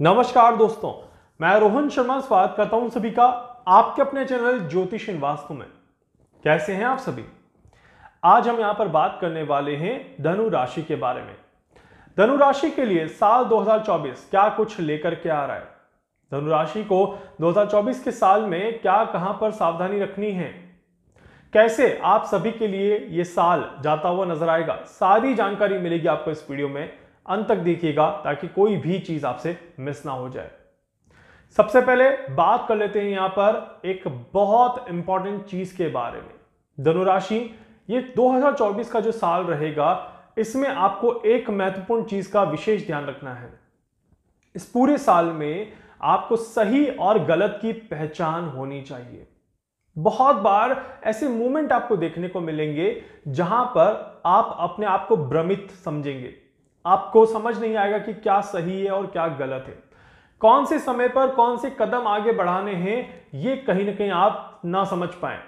नमस्कार दोस्तों, मैं रोहन शर्मा स्वागत करता हूँ सभी का आपके अपने चैनल ज्योतिष वास्तु में। कैसे हैं आप सभी? आज हम यहाँ पर बात करने वाले हैं धनु राशि के बारे में। धनु राशि के लिए साल 2024 क्या कुछ लेकर के आ रहा है? धनु राशि को 2024 के साल में क्या कहाँ पर सावधानी रखनी है? कैसे आप सभी के लिए ये साल जाता हुआ नज़र आएगा? सारी जानकारी मिलेगी आपको इस वीडियो में। अंत तक देखिएगा ताकि कोई भी चीज़ आपसे मिस ना हो जाए। सबसे पहले बात कर लेते हैं यहाँ पर एक बहुत इंपॉर्टेंट चीज़ के बारे में। धनुराशि, ये 2024 का जो साल रहेगा, इसमें आपको एक महत्वपूर्ण चीज़ का विशेष ध्यान रखना है। इस पूरे साल में आपको सही और गलत की पहचान होनी चाहिए। बहुत बार ऐसे मूवमेंट आपको देखने को मिलेंगे जहाँ पर आप अपने आप को भ्रमित समझेंगे। आपको समझ नहीं आएगा कि क्या सही है और क्या गलत है। कौन से समय पर कौन से कदम आगे बढ़ाने हैं, ये कहीं ना कहीं आप ना समझ पाए।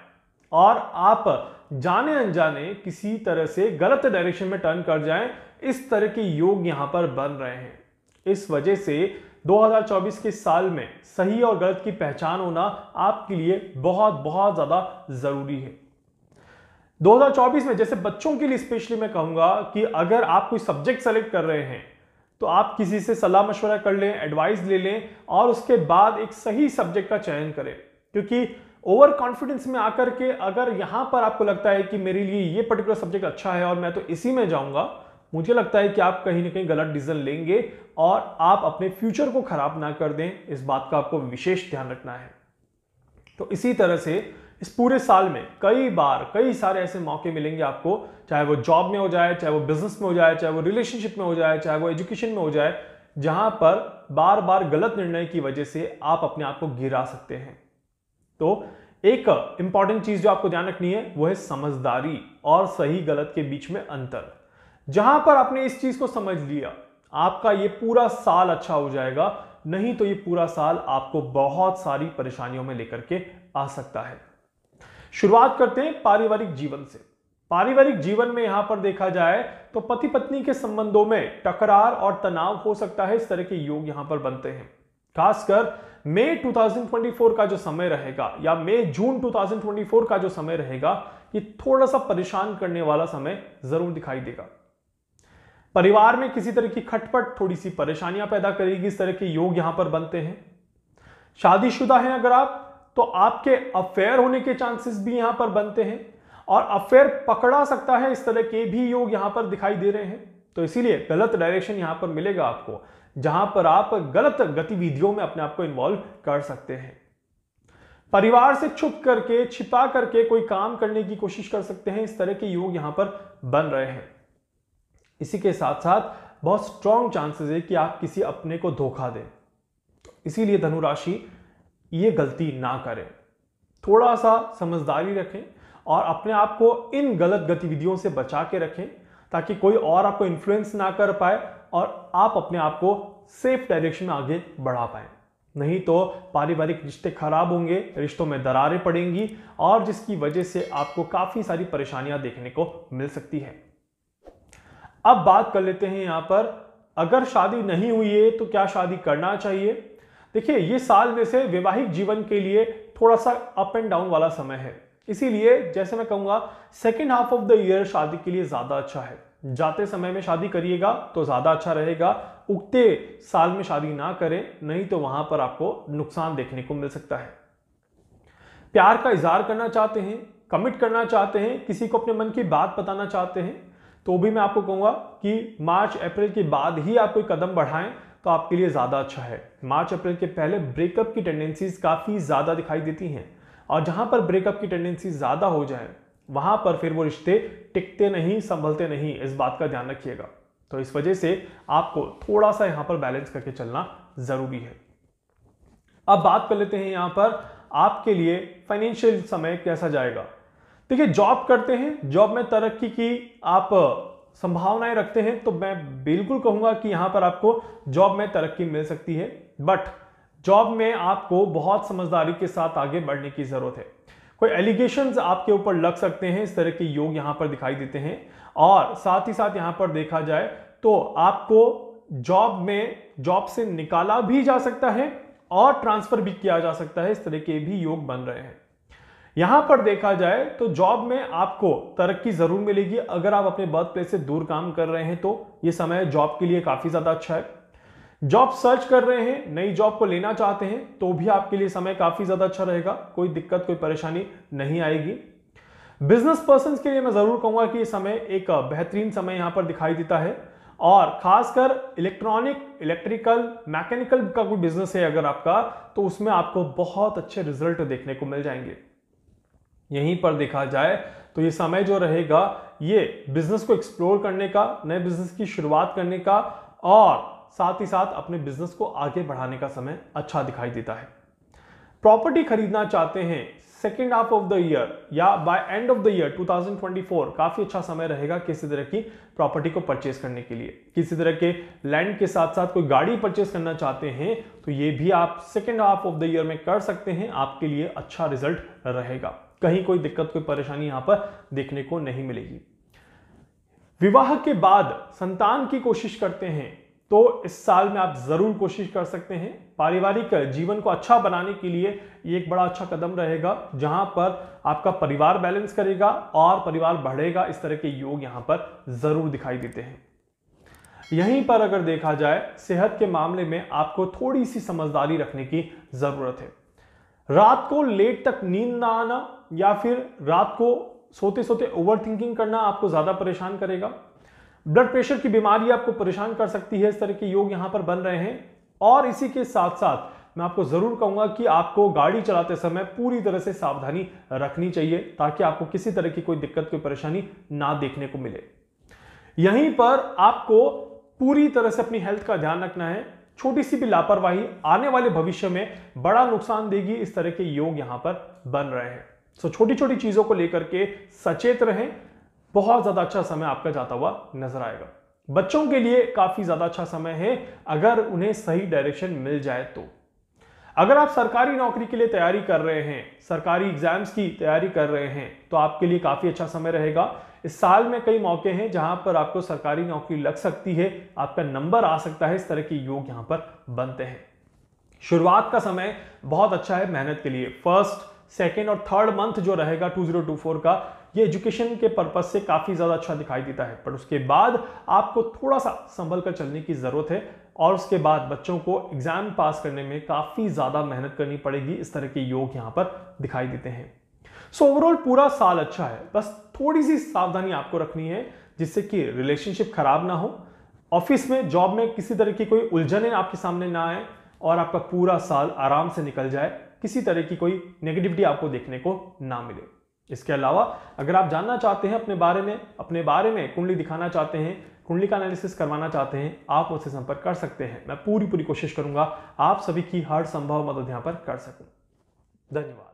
और आप जाने अनजाने किसी तरह से गलत डायरेक्शन में टर्न कर जाएँ, इस तरह के योग यहाँ पर बन रहे हैं। इस वजह से 2024 के साल में सही और गलत की पहचान होना आपके लिए बहुत बहुत ज़्यादा ज़रूरी है। 2024 में जैसे बच्चों के लिए स्पेशली मैं कहूँगा कि अगर आप कोई सब्जेक्ट सेलेक्ट कर रहे हैं तो आप किसी से सलाह मशवरा कर लें एडवाइस ले लें और उसके बाद एक सही सब्जेक्ट का चयन करें। क्योंकि ओवर कॉन्फिडेंस में आकर के अगर यहाँ पर आपको लगता है कि मेरे लिए ये पर्टिकुलर सब्जेक्ट अच्छा है और मैं तो इसी में जाऊँगा, मुझे लगता है कि आप कहीं ना कहीं गलत डिसीज़न लेंगे और आप अपने फ्यूचर को खराब ना कर दें। इस बात का आपको विशेष ध्यान रखना है। तो इसी तरह से इस पूरे साल में कई बार, कई सारे ऐसे मौके मिलेंगे आपको, चाहे वो जॉब में हो जाए, चाहे वो बिज़नेस में हो जाए, चाहे वो रिलेशनशिप में हो जाए, चाहे वो एजुकेशन में हो जाए, जहाँ पर बार बार गलत निर्णय की वजह से आप अपने आप को गिरा सकते हैं। तो एक इंपॉर्टेंट चीज़ जो आपको ध्यान रखनी है, वो है समझदारी और सही गलत के बीच में अंतर। जहाँ पर आपने इस चीज़ को समझ लिया, आपका ये पूरा साल अच्छा हो जाएगा, नहीं तो ये पूरा साल आपको बहुत सारी परेशानियों में लेकर के आ सकता है। शुरुआत करते हैं पारिवारिक जीवन से। पारिवारिक जीवन में यहाँ पर देखा जाए तो पति पत्नी के संबंधों में टकरार और तनाव हो सकता है, इस तरह के योग यहाँ पर बनते हैं। खासकर मई 2024 का जो समय रहेगा या मई जून 2024 का जो समय रहेगा, ये थोड़ा सा परेशान करने वाला समय ज़रूर दिखाई देगा। परिवार में किसी तरह की खटपट थोड़ी सी परेशानियाँ पैदा करेगी, इस तरह के योग यहाँ पर बनते हैं। शादीशुदा हैं अगर आप तो आपके अफेयर होने के चांसेस भी यहाँ पर बनते हैं और अफेयर पकड़ा सकता है इस तरह के भी योग यहाँ पर दिखाई दे रहे हैं। तो इसीलिए गलत डायरेक्शन यहाँ पर मिलेगा आपको, जहाँ पर आप गलत गतिविधियों में अपने आप को इन्वॉल्व कर सकते हैं। परिवार से छुप करके, छिपा करके कोई काम करने की कोशिश कर सकते हैं, इस तरह के योग यहाँ पर बन रहे हैं। इसी के साथ साथ बहुत स्ट्रॉन्ग चांसेस है कि आप किसी अपने को धोखा दें। इसीलिए धनुराशि ये गलती ना करें। थोड़ा सा समझदारी रखें और अपने आप को इन गलत गतिविधियों से बचा के रखें ताकि कोई और आपको इन्फ्लुएंस ना कर पाए और आप अपने आप को सेफ़ डायरेक्शन में आगे बढ़ा पाए। नहीं तो पारिवारिक रिश्ते खराब होंगे, रिश्तों में दरारें पड़ेंगी और जिसकी वजह से आपको काफ़ी सारी परेशानियाँ देखने को मिल सकती है। अब बात कर लेते हैं यहाँ पर, अगर शादी नहीं हुई है तो क्या शादी करना चाहिए? देखिए, ये साल में से वैवाहिक जीवन के लिए थोड़ा सा अप एंड डाउन वाला समय है। इसीलिए जैसे मैं कहूँगा second half of the year शादी के लिए ज़्यादा अच्छा है। जाते समय में शादी करिएगा तो ज़्यादा अच्छा रहेगा। उगते साल में शादी ना करें, नहीं तो वहाँ पर आपको नुकसान देखने को मिल सकता है। प्यार का इजहार करना चाहते हैं कमिट करना चाहते हैं, किसी को अपने मन की बात बताना चाहते हैं तो भी मैं आपको कहूँगा कि मार्च, अप्रैल के बाद ही आप कोई कदम बढ़ाएँ तो आपके लिए ज़्यादा अच्छा है। मार्च, अप्रैल के पहले ब्रेकअप की टेंडेंसीज काफ़ी ज़्यादा दिखाई देती हैं। और जहाँ पर ब्रेकअप की टेंडेंसी ज़्यादा हो जाए, वहाँ पर फिर वो रिश्ते टिकते नहीं, संभलते नहीं, इस बात का ध्यान रखिएगा। तो इस वजह से आपको थोड़ा सा यहाँ पर बैलेंस करके चलना ज़रूरी है। अब बात कर लेते हैं यहाँ पर आपके लिए फाइनेंशियल समय कैसा जाएगा। देखिए जॉब करते हैं जॉब में तरक्की की आप संभावनाएँ रखते हैं तो मैं बिल्कुल कहूँगा कि यहाँ पर आपको जॉब में तरक्की मिल सकती है बट जॉब में आपको बहुत समझदारी के साथ आगे बढ़ने की ज़रूरत है। कोई एलिगेशन आपके ऊपर लग सकते हैं, इस तरह के योग यहाँ पर दिखाई देते हैं, और साथ ही साथ यहाँ पर देखा जाए तो आपको जॉब में, जॉब से निकाला भी जा सकता है, और ट्रांसफ़र भी किया जा सकता है, इस तरह के भी योग बन रहे हैं। यहाँ पर देखा जाए तो जॉब में आपको तरक्की ज़रूर मिलेगी। अगर आप अपने बर्थ प्लेस से दूर काम कर रहे हैं तो यह समय जॉब के लिए काफ़ी ज़्यादा अच्छा है। जॉब सर्च कर रहे हैं, नई जॉब को लेना चाहते हैं तो भी आपके लिए समय काफ़ी ज़्यादा अच्छा रहेगा। कोई दिक्कत, कोई परेशानी नहीं आएगी। बिज़नेस पर्सन के लिए मैं ज़रूर कहूँगा कि यह समय एक बेहतरीन समय यहाँ पर दिखाई देता है। और खासकर इलेक्ट्रॉनिक इलेक्ट्रिकल मैकेनिकल का कोई बिज़नेस है अगर आपका तो उसमें आपको बहुत अच्छे रिज़ल्ट देखने को मिल जाएँगे। यहीं पर देखा जाए तो ये समय जो रहेगा, ये बिज़नेस को एक्सप्लोर करने का, नए बिज़नेस की शुरुआत करने का और साथ ही साथ अपने बिज़नेस को आगे बढ़ाने का समय अच्छा दिखाई देता है। प्रॉपर्टी खरीदना चाहते हैं second half of the year या by end of the year 2024 काफ़ी अच्छा समय रहेगा किसी तरह की प्रॉपर्टी को परचेस करने के लिए। किसी तरह के लैंड के साथ साथ कोई गाड़ी परचेस करना चाहते हैं तो ये भी आप second half of the year में कर सकते हैं, आपके लिए अच्छा रिज़ल्ट रहेगा। कहीं कोई दिक्कत, कोई परेशानी यहाँ पर देखने को नहीं मिलेगी। विवाह के बाद संतान की कोशिश करते हैं तो इस साल में आप ज़रूर कोशिश कर सकते हैं। पारिवारिक जीवन को अच्छा बनाने के लिए ये एक बड़ा अच्छा कदम रहेगा, जहाँ पर आपका परिवार बैलेंस करेगा और परिवार बढ़ेगा। इस तरह के योग यहाँ पर ज़रूर दिखाई देते हैं। यहीं पर अगर देखा जाए, सेहत के मामले में आपको थोड़ी सी समझदारी रखने की ज़रूरत है। रात को लेट तक नींद ना आना या फिर रात को सोते सोते ओवर थिंकिंग करना आपको ज़्यादा परेशान करेगा। ब्लड प्रेशर की बीमारी आपको परेशान कर सकती है, इस तरह के योग यहाँ पर बन रहे हैं। और इसी के साथ साथ मैं आपको ज़रूर कहूँगा कि आपको गाड़ी चलाते समय पूरी तरह से सावधानी रखनी चाहिए, ताकि आपको किसी तरह की कोई दिक्कत, कोई परेशानी ना देखने को मिले। यहीं पर आपको पूरी तरह से अपनी हेल्थ का ध्यान रखना है। छोटी सी भी लापरवाही आने वाले भविष्य में बड़ा नुकसान देगी, इस तरह के योग यहाँ पर बन रहे हैं। सो छोटी छोटी चीज़ों को लेकर के सचेत रहें। बहुत ज़्यादा अच्छा समय आपका जाता हुआ नज़र आएगा। बच्चों के लिए काफ़ी ज़्यादा अच्छा समय है, अगर उन्हें सही डायरेक्शन मिल जाए तो। अगर आप सरकारी नौकरी के लिए तैयारी कर रहे हैं, सरकारी एग्ज़ाम्स की तैयारी कर रहे हैं तो आपके लिए काफ़ी अच्छा समय रहेगा। इस साल में कई मौके हैं जहाँ पर आपको सरकारी नौकरी लग सकती है, आपका नंबर आ सकता है, इस तरह के योग यहाँ पर बनते हैं। शुरुआत का समय बहुत अच्छा है मेहनत के लिए। फ़र्स्ट सेकेंड और थर्ड मंथ जो रहेगा 2024 का ये एजुकेशन के पर्पज से काफ़ी ज़्यादा अच्छा दिखाई देता है। पर उसके बाद आपको थोड़ा सा संभल कर चलने की ज़रूरत है और उसके बाद बच्चों को एग्ज़ाम पास करने में काफ़ी ज़्यादा मेहनत करनी पड़ेगी। इस तरह के योग यहाँ पर दिखाई देते हैं। सो so, ओवरऑल पूरा साल अच्छा है। बस थोड़ी सी सावधानी आपको रखनी है जिससे कि रिलेशनशिप खराब ना हो। ऑफ़िस में जॉब में किसी तरह की कोई उलझने आपके सामने ना आए और आपका पूरा साल आराम से निकल जाए। किसी तरह की कोई नेगेटिविटी आपको देखने को ना मिले। इसके अलावा, अगर आप जानना चाहते हैं अपने बारे में, अपने बारे में कुंडली दिखाना चाहते हैं, कुंडली का एनालिसिस करवाना चाहते हैं, आप मुझसे संपर्क कर सकते हैं। मैं पूरी पूरी कोशिश करूँगा आप सभी की हर संभव मदद यहाँ पर कर सकूँ। धन्यवाद।